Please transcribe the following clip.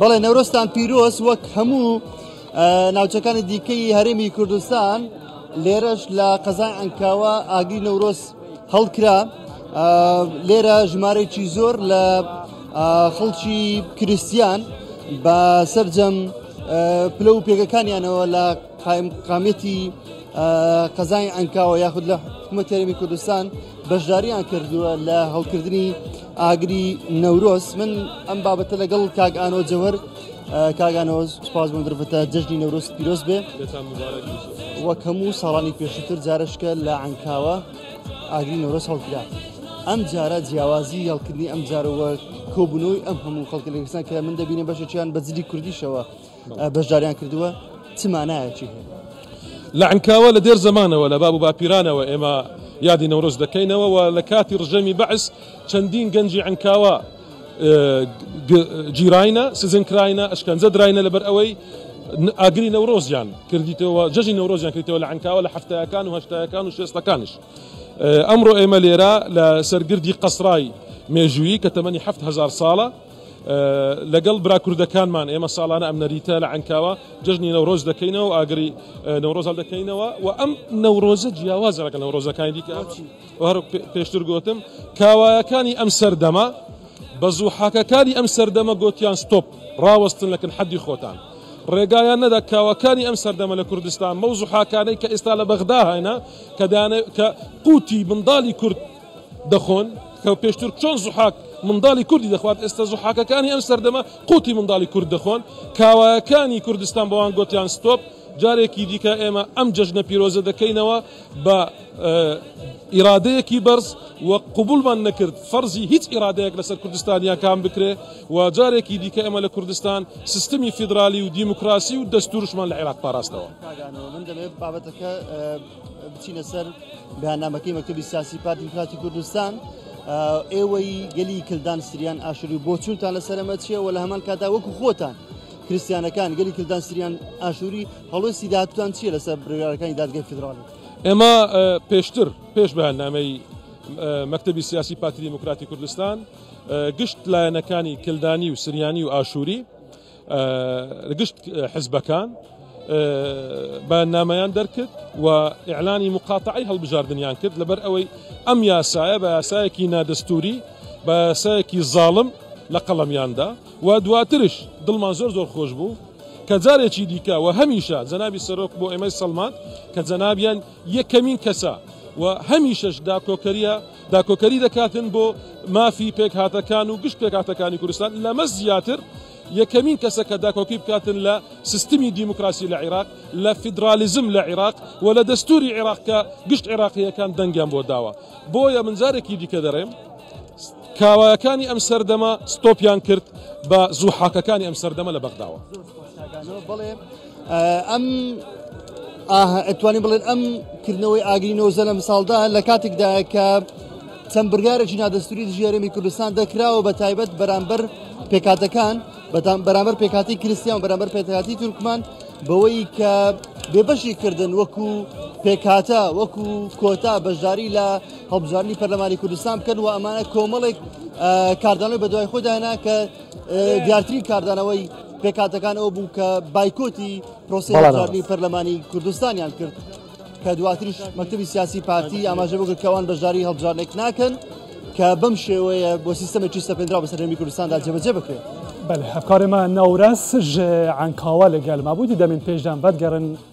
بەڵێ نەورۆستان پیرۆست وەک هەموو ناوچەکانی دیکەی هەرێمی کوردستان لێرەش لە قەزای ئەنکاوە ئاگری نەورۆز هەڵکرا لێرە ژمارەیەکی زۆر لە خەڵکی کریسیان بە سرجەم پلە و پێگەکانیانەوە لە قامەتی قەزای ئەنکاوە یاخود لە حکوومەتێرەمی کوردستان بەشداریان کردووە لە هەڵکردنی ئاگری نەورۆس من ئەم بابەتە لەگەڵ کاگانۆ جەوەر کاگانۆز سپاز بندرفتە جەژنی نەورۆست پیرۆست بێ وەک هەموو ساڵانی پێشتر جارشکە لە ئەنکاوە ئاگری نەورۆس هەڵکرا ئەم جارە جیاوازی هەڵکردنی ئەم جارەوە کۆبنەوەی ئەم هەموو خەڵکە لەگەستان کە من دەبینە بەشەچیان بە جدی کوردیشەوە بەشداریان کردووە تمانایەکی لەعنکاوە زمانه دێر بابو لە باب و باپیرانەوە ئێمە یادی نەورۆز دەکەینەوە لە کاتی ڕژەمی بەعس چەندین گەنجی عنکاوە جیراینە سزنکراینە ئەشکەنجە دراینە لەبەر ئەوەی ئاگری نەورۆزیان کردیتەوە نوروز نەورۆزیان کردیتەوە لە عنکاوە لە هەفتەکان و هەشتەکان و شێستەکانش ئەمڕۆ ئێمە لێرە لە سەرگردی قەسرای مێژویی کە تەمەنی هزار ساڵە لەگەڵ براکوردەکانمان ئێمە ساڵانە ئەم نەریتە لە عنکاوە جژنی نەورۆژ دەکەینەوە و ئاگری نەورۆزال دەکەینەوە و ئەم نەورۆزە جیاوازەکە نەورۆزەکانی دیکە هەر پێشتر گوتم کاوایەکانی ئەم سەردەما بە زووحاکەکانی ئەم سەردەمە گوتیان ستۆپ ڕاوەستن لەکن حەدی خۆتان. ڕێگایان نەدا کاوەکانی ئەم سەردەمە لە کوردستان مەوزوع حاکانەی کە ئێستا لە بەغدا هەینا کە قوتی منداڵی کورد دەخۆن کە پێشتر چۆن زوحاک منداڵی کوردی دەخوات ئێستا زوحاکەکانی ئەم سەردەمە قوتی منداڵی کورد دەخۆن کاوایەکانی کوردستان بەوان گوتیان ستۆپ جارێکی دیکە ئێمە ئەم جەژنە پیرۆزە دەکەینەوە بە ئیرادەیەکی بەرز و قوبولمان نەکرد فەرزی هیچ ئیرادەیەک لەسەر کوردستانیا کام بکرێ و جارێکی دیکە ئەمە لە کوردستان سیستمی فیدرالی و دیموکراسی و دەستورشمان لە عێراق پاراستەوە من دەمێت بابەتەکە بچینە سەر بەیانامەکەی مەکتبی سیاسی پاردیموکراتی کوردستان ئێوەی گەلی کلدان سریان ئاشری بۆ چونتان لە سەرمە چیەوە لە هەمان کاتا وەکو خۆتان کرسیانەکان گەلی کلدان سریان ئاشوری هەڵۆسی داهاتوتان چیە لەسەر برگارەکانی دادگای فدرالی ئێمە پێشتر پێش بەیان نامەی مەکتبی سیاسی پاتی دموکراتی کوردستان گشت لایەنەکانی کلدانی و سریانی و ئاشووری گشت حزبەکان بەنامەیان دەرکرد و ئیعلانی مقاتعی هەڵبژاردنیان کرد لەبەر ئەوەی ئەم یاسایە بە یاسایەکی نادەستوری بە یاسایەکی زاڵم لە قەڵەمیاندا و دواترش دڵمان زۆر زۆر خۆش بوو کە جارێکی دیکە و هەمیشە جەنابی سەرۆک بۆ ئێمە سلمات کە جەنابیان یەکەمین کەسە و هەمیشەش داکۆکەریە داکۆکەری دەکاتن بۆ مافی پێک هاتەکان و گشت پێک هاتەکانی کوردستان لەمە زیاتر یەکەمین کەسە کە داکۆکی بکاتن لە سیستمی دیموکراسی لە عێراق لە فیدراالیزم لە عێراق و لە دەستوری عێراقکە گشت عێراقیەکان دەنگیان بۆ داوە بۆیە منجارێکی دیکە دەڕێم کاوایەکانی ئەم سەردەما ستۆپیان کرد بە زوحاکەکانی ئەم سەردەمە لە بەغداوە ئەم ئەتوانین بڵێن ئەم کردنەوەی ئاگرینەوە زەلم ساڵدا لە کاتێکدا کە چەند برگارێکی نادەستوری ژێرەمی کوردستان دەکراوە بە تایبەت بەرامبەر پێکاتەکان بەدام بەرامبەر پێکاتی کریسیان بەرامبەر پێکاتی تورکمان بەوەی کە بێبەشی کردن وەکو پێکاتە وەکو کۆتا بەشداری لە هەڵبژارنی پەرلەمانی کوردستان بکەن و ئەمانە کۆمەڵێک کاردانەوەی بە دوای خۆدانا کە دیارترین کاردانەوەی پێکاتەکان ئەو بوو کە بایکۆتی پرۆسیژارنی پەرلەمانی کوردستانیان کرد کە دواتریش مەکتبی سیاسی پارتی ئاماژە بگە کەوان بەشداری هەڵبژارنێک ناکەن کە بەم شێوەیە بۆ سیستەمێکی سەپێنرا بە سەرمی کوردستاندا جێبەجێ بکرێت. بله افکار ما نورس جه عنکاوه لگل ما بودی دمین پیش دم بدگرن